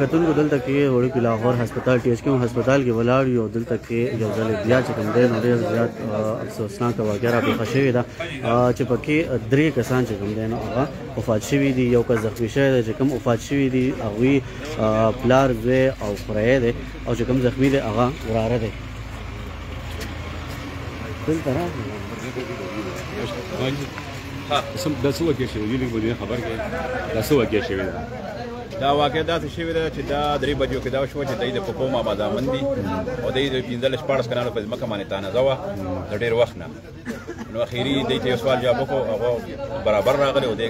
کتونکو دلته کې وړوکی لاهور هسپتال ټي ایچ کیو هسپتال کې ولاړ یو دلته کې یو ځل بیا چې کوم دی نو ډېر زیات افسوسناک واقعه را پېښه شوې ده چې پکې درې کسان چې کوم دی نو هغه وفات شوي دي یو کس زخمی شوی دی چې کوم وفات شوي دي هغوی پلار زوی او خوری دی او چې کوم زخمی دی هغه وراره دی دلته راغلی سم د څه واقع شوی دی لږ به دې خبر کړې د څه واقع شوی ده دا واقع داسې شوې ده چې دا درې بجو کې دا شو چې دوی د پکو ما مدامن دي او دوی د پنځل شپارس کلانو په ځمکه باندې تانزه وه د ډېر وخت نه نو اخیری دوی ته یو سوال جواب وکړو هغه برابر راغلی او دی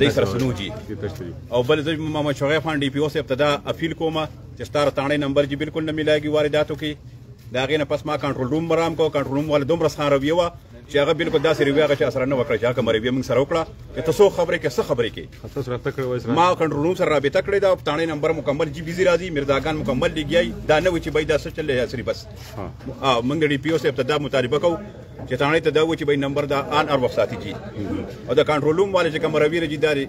دی سره سنوجي او بل زه محمد شغیب خان ډي پی او سه ابتدا اپیل کوم چې ستاره تاڼې نمبر جی بالکل نه ملایږي وارداتو کې دا غینه پس ما کنټرول روم برام کو کنټرول روم ول دومره ساره ویوه چې هغه بالکل داسې ریوی هغه چا سره نه وکړه چې هغه کومه ریوی موږ سره وکړه چې ته څو خبرې کې څه خبرې کې تاسو رابطه کړې وای سره ما کنټرول سره رابطه کړې دا پټانې نمبر مکمل جی بيزي راځي مرزاګان مکمل لګیای دا نه و چې بای دا څه چلې اسري بس ها موږ ډي پی او سره ابتدا مطالبه کوو چې تانه ته دا و چې بای نمبر دا آن اور وخت ساتي جی او دا کنټرول روم والے چې کوم روی رجی داري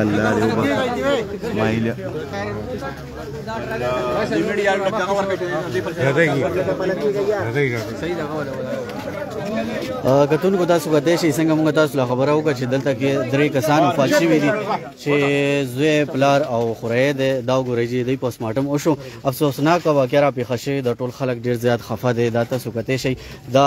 الله دې وبخښي مایله دې میډیا له هغه ورکه چې دې پر راځي صحیح دا غواړم کتونکو تاسو کته شي څنګه موږ تاسو له خبره وکړه چې دلته کې درې کسان وفات شوي دي چې زوی پلار او خورې ده دا وګورئ چې د پوسټ مارټم وشو افسوسناک واقعا را پیښ شوی د ټول خلک ډیر زیات خفه دي دا تاسو کته شي دا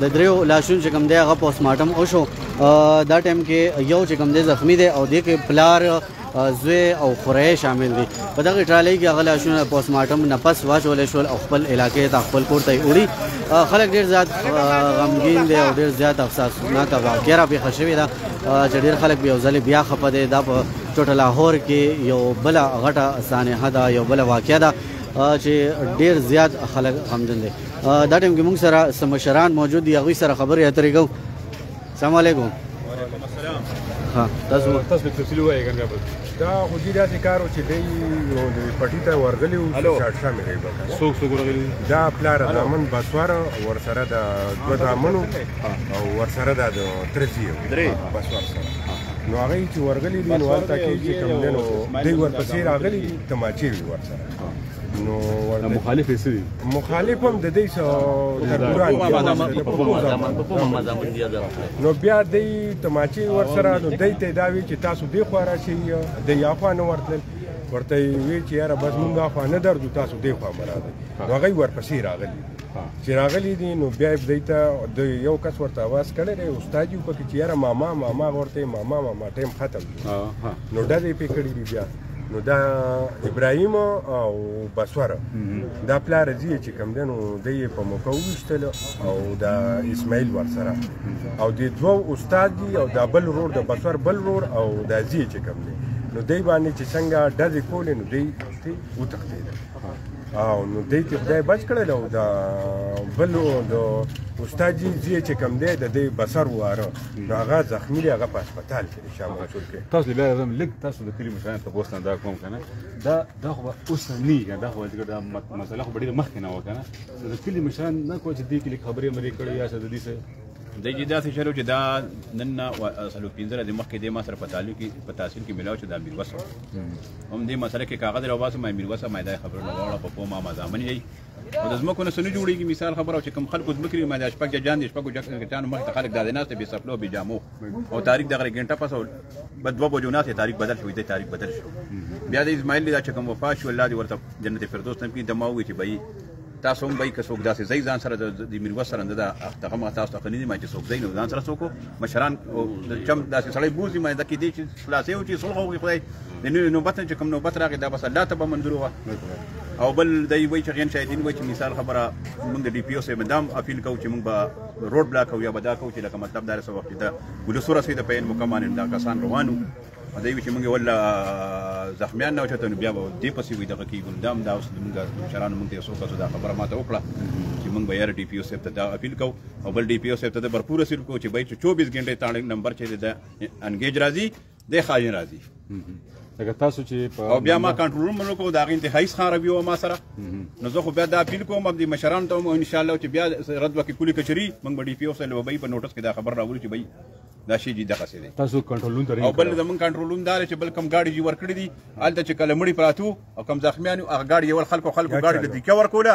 د دریو لاشونو چې کوم دی هغه پوسټ مارټم وشو دا ټایم کې یو چې کوم دی زخمی دی او د کې پلار زوی او خورې شامل دي په دغه ټرالۍ کې هغه لاشونه پوسټ مارټم نه پس واچول شول او خپل علاقې ته خپل کور ته وړي خلک ډیر زیات غمګین دي او ډیر زیات افسوسناک واقعیا را پیښه شوې ده چې ډیر خلک بیا ځلې بیا خپه دي دا په چټ لاهور کې یو بل غټه سانحه ده یو بل واقعیا ده چې ډیر زیات خلک غمجن دي دا ټیم کې موږ سره سم مشران موجود دي هغوی سره خبرې اترې کوو السلام علیکم ها تاسو تاسو تفصیل وایي کنه دا خو دې داسې کار و چې دی یو د پټي ته ورغلی و چې شاټ شاه مې راغلی څوک څوک ورغلی دا پلار زامن بسوار ورسره د دوه زامنو او ورسره د ترزی بسوار سره نو هغه چې ورغلی دی نو هلته کې چې کمدنو دی ورپسې راغلی تماچې وي ورسره نو ورته مخالف یې سړي مخالف هم د دې سو ترګوران نو بیا دې تماچی ور سره نو دې ته دا وی چې تاسو دې خو را شي د یافان ورتل ورته وی چې یاره بس مونږه خو نه درځو تاسو دې خو مراد هغه ورپسې راغلی چې راغلی دي نو بیا دې ته د یو کس ورته आवाज کړی دی استاد یو پکې چې یاره ماما ماما ورته ماما ماما ټیم ختم نو ډلې پکړې بیا نو دا ابراهیم او بسور دا پلار زی چې کم دنو د په موقع وشتل او دا اسماعیل ورسره او د دوه استاد دی او دا بل رور د بسور بل رور او دا زی چې کم دی نو دی باندې چې څنګه ډزې کولې نو دی وتښتېده او نو دی ته خدای بچ کړل او دا بل د استاد زی چې کم دی د دې بسر واره هغه زخمی دی هغه په هسپتال کې تاسو له زم لګ تاسو د کلی مشران ته پوښتنه دا کوم کنه دا دا خو اوس نه یې دا خو دا مسله خو ډیره مخکې نه وکنه د کلی مشران نه کوی چې دې کلی خبرې مری کړې یا څه د دې څه د دې داسې شروع چې دا نن نه سلو پنځره د مخکې د ما سره په تعلق په تحصیل کې ملاو چې د امیر وسو هم دې مسله کې کاغذ راو باسم امیر وسو ما دا خبره نه وړه په پوما ما ځامن یې او د زمکو نه سنو جوړیږي مثال خبره چې کم خلکو زمکري ما د شپږ جان دي شپږ جان مخ ته خلک دا نه ته به سپلو به جامو او تاریخ دغه ګنټه پس او بد دوه بجو نه تاریخ بدل شو دی تاریخ بدل شو بیا د اسماعیل دا چې کوم وفات شو الله دې ورته جنت فردوس ته کې دماوي چې بای تاسو هم بای که څوک داسې ځای ځان سره د میروس سره نه دا هغه ما تاسو ته نه ما چې څوک ځای نه ځان سره څوک مشران چم داسې سړی بوزي ما د کې دې چې خلاصې او چې صلح وکړي خدای د نو نوبت چې کوم نوبت راغی دا بس الله ته به منظور و او بل دای وای چې غین شاهدین وای چې مثال خبره موږ د ډي پی او سه مدام اپیل کوو چې موږ به روډ بلاک او یا بدا کو چې لکه مطلب دار سره وخت دا ولس ورسې د پین مکمانه دا کسان روانو دوی چې موږ ولا زخمیان نه وچته بیا به دې پسې وي دغه کیږي دا هم دا اوس موږ شرانو موږ ته سوکه دا خبره ماته وکړه چې موږ به یار ډي پی او سیب ته دا اپیل کو او بل ډي پی او سیب ته د برپور سیل کو چې بای 24 غنټه تاړنګ نمبر چې دا انګیج راځي د خاين راځي لکه تاسو چې په او بیا ما کنټرول مونږ کو دا غي انتهایی ښه روي و ما سره نو زه خو بیا دا اپیل کوم د مشران ته ان شاء الله چې بیا رد وکړي کلی کچري مونږ به ډي پی او سره وبای په نوټس کې دا خبر راوړي چې بای دا شی جی دغه سي تاسو کنټرولون درې او بل زمون کنټرولون دار چې بل کم گاډي جی ورکړي دي الته چې کلمړي پراتو او کم زخمیانو هغه گاډي یو خلکو خلکو گاډي لدی کې ورکوله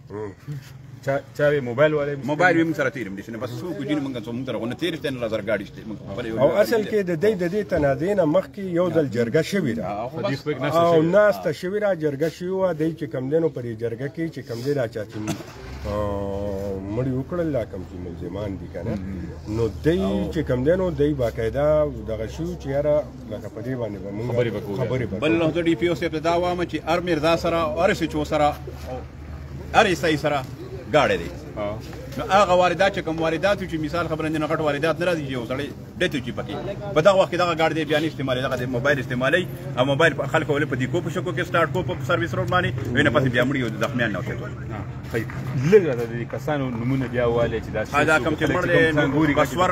چاوي موبایل والے موبایل ویم سره تیرم دي شنه بس څو کو جن مونږ څو مونږ درغونه تیر شته نه لزر گاډي شته مونږ خبر یو او اصل کې د دې د دې تنازې نه مخ کې یو دل جرګه شوی را او ناس ته شوی را جرګه شوی و د چې کم دینو پر جرګه کې چې کم دی را چا چې مړی وکړل لا کم چې ملزمان دي کنه نو دای چې کم دینو دای باقاعده دغه شو چې یاره لکه په دې باندې به موږ خبرې وکړو خبرې وکړو بل نو ډي پی او سیب دا وامه چې ار مرزا سره او ار سچو سره ار ایسای سره گاړې دي نو هغه واردات چې کوم واردات چې مثال خبره نه غټ واردات ناراضي یو سړی دته چې پکې په دغه وخت دغه ګاډ دی بیا نه استعمالي دغه د موبایل استعمالي او موبایل په خلکو ولې په دې کو په شکو کې سٹارټ کو په سرویس روډ باندې وینه پس بیا مړ یو د زخمیان نه وشو خی لږه د کسانو نمونه بیا والي چې دا دا کم چې مړ دی بسور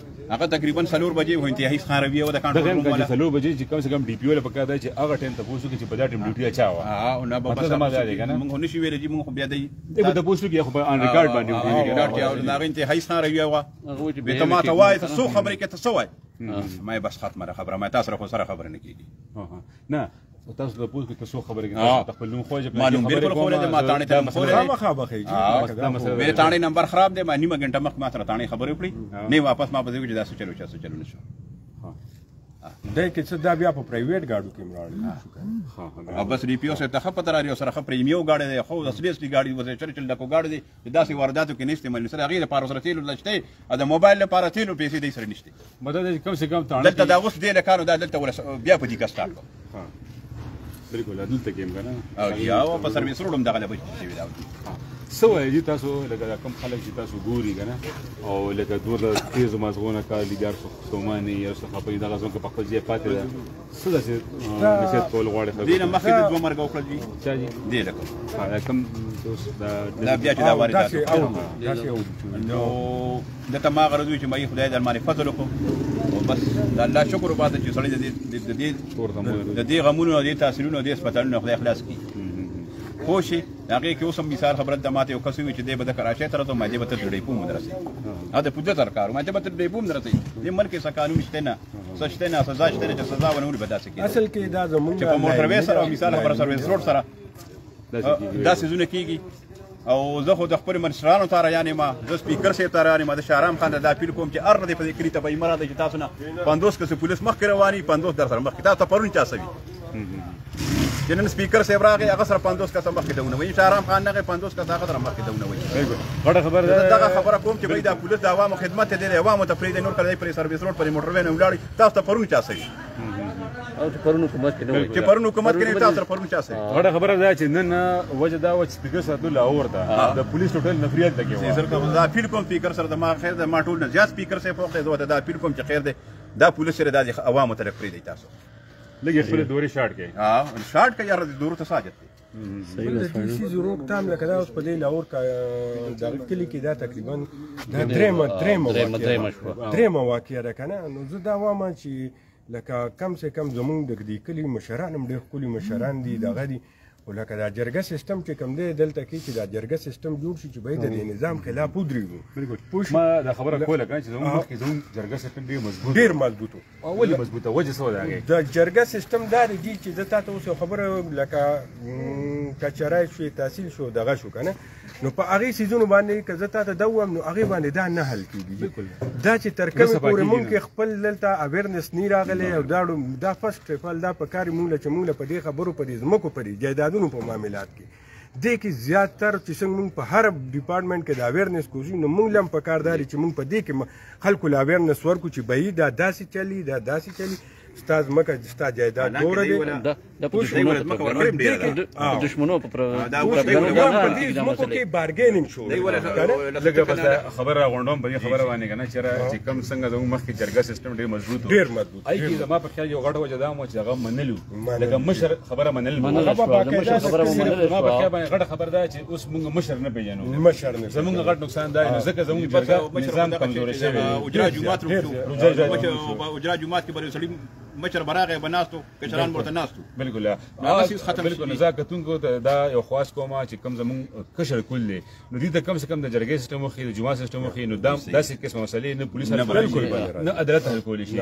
هغه تقریبا څلور بجې وو انتهایی خاره وی او د کانټرول روم ولا څلور بجې چې کم سے کم ډي پی او له پکا دا چې هغه ټیم ته پوسو کې چې په دا ټیم ډیوټي اچا وا ها او نه په بس ما دا دی کنه موږ نشي ویل چې موږ بیا دی دا ته پوسو کې خو په ان ریکارډ باندې وی ریکارډ کې او دا انتهایی خاره وی وا به ته ما ته وای ته سو خبرې کې ته سو وای ما بس ختمه خبره ما تاسو سره خبره نه کیږي نه تاسو د پوز کې تاسو خبرې کوي خپل نوم خو جب معلوم بالکل خو دې ما تانه ته مسله خامہ خامہ خې جی مې تانه نمبر خراب دی ما نیمه غنټه مخ ما سره تانه خبرې وکړي نه واپس ما په دې کې دا سوچلو چا سوچلو نشو دا کې څه دا بیا په پرایویټ ګاډو کې مړاړ او بس ریپیو سره ته خپه تر اړیو سره خپریمیو ګاډي دی خو اصلي اصلي ګاډي وځي چل چل ډکو ګاډي دی چې داسې وارداتو کې نشته مل سره هغه لپاره سره تیلو لشته او د موبایل لپاره تیلو پیسې دې سره نشته مدد کم سه کم تاڼه دلته دا اوس دې لکانو دا دلته ورس بیا په دې کا سٹارټ ها بالکل دلته کې مګنه او یا او په سرویس روډم دغه لبج شي دا سو یی تاسو لکه کم خلک چې تاسو ګوري کنه او لکه دوه تیز مازغونه کار دي ګر سو سومانه یا سو خپل دغه ځکه په خپل ځای پاتې ده څه داسې نصیحت کول غواړي خلکو دې نه مخکې د دوه مرګه وکړل دي چا دي دې لکه دا کوم دا بیا چې دا واردات نو د ته ما غرض وي چې ما یې خدای در باندې فضل وکړو او بس د الله شکر وباسه چې سړی د دې د دې د دې غمونو او دې تاثیرونو او دې هسپتالونو خدای خلاص کړي خو شي هغه کې اوس هم مثال خبره د ماته یو کس وی چې د بده کراچۍ تر ته ماده به تر ډېپو مدرسې ا د پوجا تر کار ماده به تر ډېپو مدرسې د ملک سکانو مشته نه څه شته نه سزا شته نه چې سزا ونه ولې بداسه کیږي اصل کې دا زمونږ چې په موټر وې سره مثال خبر سرویس روډ سره دا سيزونه کیږي او زه خو د خپل منشرانو تاره یانې ما د سپیکر سي تاره یانې ما د شهرام خان د اپیل کوم چې ار دې په دې کلی ته به ایمره د تاسو نه 50 کس پولیس مخ کرواني 50 در سره مخ تاسو پرون چا سوي چې نن سپیکر صاحب راغی هغه سره 50 کسه مخکې ډونه وي شهرام خان نه 50 کسه هغه سره مخکې ډونه وي غړ خبر ده دا خبره کوم چې بای دا پولیس د عوامو خدمت دی د عوامو ته فریدې نور کړی پر سرویس روډ پر موټر وین ولاړی تاسو ته پرون چا سي او چې پرون حکومت کې نه وي چې پرون حکومت کې نه تاسو پرون چا سي غړ خبره ده چې نن وجه دا و چې سپیکر صاحب له اور ده د پولیس ټول نفریات لګي و سر کوم دا اپیل کوم سپیکر سره د ما خیر د ما ټول نه زیات سپیکر سره فوق ده دا اپیل کوم چې خیر ده دا پولیس سره د عوامو ته لګ پری دی تاسو لګي خپل دوري شارټ کې ها شارټ کې یار دورو ته ساجت دی صحیح ده ټي سي زیرو تام لکه دا اوس په دې لاور کا د کلی کې دا تقریبا دا درېمه درېمه واقعیا درېمه واقعیا ده کنه نو زه دا وایم چې لکه کم سه کم زمونږ د دې کلی مشران هم ډېر خولي مشران دي دغه دي او لکه دا جرګه سیستم چې کوم دی دلته کې چې دا جرګه سیستم جوړ شي چې باید د نظام خلاف ودرېږو بالکل پوه ما دا خبره کوله کنه چې زموږ مخکې زموږ جرګه سیستم ډېر مضبوط ډېر مضبوط او ولې مضبوطه وجه څه ده دا جرګه سیستم دا دی چې زه تاسو اوس خبره لکه کچرای شو تحصیل شو دغه شو کنه نو په هغه سيزونو باندې که زه تاسو دا وایم نو هغه باندې دا نه حل کیږي دا چې تر کومه پورې مونږ خپل دلته اویرنس نه راغلی او دا دا فرست اف ال دا په کار مونږ چې مونږ په دې خبرو په دې زمکو په دې جایدادونو په معاملات کې دې کې زیات تر چې څنګه مونږ په هر ډپارټمنټ کې د اویرنس کوشش نو مونږ لم په کار داري چې مونږ په دې کې خلکو لا اویرنس ورکو چې به دا داسې چلی دا داسې چلی ستا ځمکه ستا جایداد نور دی د دښمنو په ځمکو کې بارګینینګ شو لږه بس خبر را غونډوم په دې خبره باندې کنه چې را چې کم څنګه زموږ مخکې جرګه سیستم ډیر مضبوط ډیر مضبوط ای کی زما په خیال یو غټ وجه دا مو چې هغه منلو لکه مشر خبره منل منل خبره منل ما په خیال باندې غټ خبر دا چې اوس موږ مشر نه پیژنو مشر نه زموږ غټ نقصان دی نو ځکه زموږ جرګه نظام کمزوري شوی اجرا جمعات روکو اجرا جمعات کې بری سړی مشر براغه بناستو کشران مرته ناستو بالکل هغه سیس ختم بالکل نزاکتون کو دا یو خاص کومه چې کم زمون کشر کول دي نو دې ته کم سے کم د جرګې سیستم خو د جمعات سیستم خو نو دا داسې قسم مسلې نه پولیس نه بالکل نه عدالت حل کول شي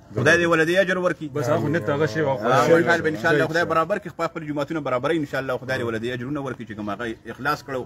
خدای دې ولدی اجر ورکړي بس هغه نه تاغه شی واخو ان ان شاء الله خدای برابر کې خپل جمعتونه برابر ان شاء الله خدای دې ولدی اجرونه ورکړي چې کوم هغه اخلاص کړو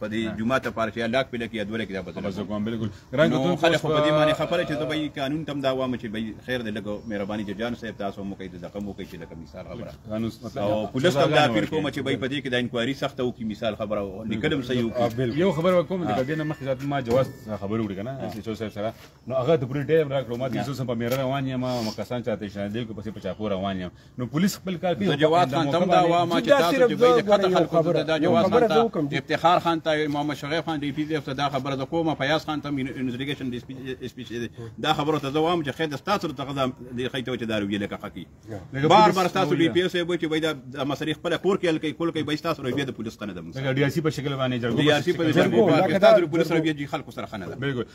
په دې جمعه ته پاره چې لاک پله کې ادوله کې دا بس بس کوم بالکل رنګ ته خلک په دې باندې خپل چې دوی قانون تم دا وامه چې به خیر دې لګو مهرباني چې جان صاحب تاسو مو کوي د زقم مو کوي چې لکه مثال خبره قانون مطلب او پولیس تم دا اپیل کوم چې به په دې کې د انکوایري سخت او کې مثال خبره لیکلم صحیح یو خبر وکوم د دې نه مخکې ذات ما جواز خبرو وکړه نه چې صاحب سره نو هغه د ګوري ډیم راکړو ما تاسو سم په میره روان یم ما کسان چاته شنه دی کو پسې په چاپو روان یم نو پولیس خپل کار کوي جواد خان تم دا وا ما چې تاسو چې به خطر خلکو ته دا جواد خان ته افتخار خان ته محمد شغیب خان دی پی ته دا خبره د کومه فیاض خان ته انویسټیګیشن دی اس پی سی دا خبره ته زوام چې خیر تاسو ته غزا دی خیته چې دا رویه لکه خکی بار بار تاسو بي پی اس وي چې وای دا مسری خپل کور کې الکې کول کې بيستا سره بیا د پولیس خنه ده ډي ار سي په شکل باندې جرګو ډي ار سي په شکل باندې دا د پولیس سره بیا خلکو سره خنه ده بالکل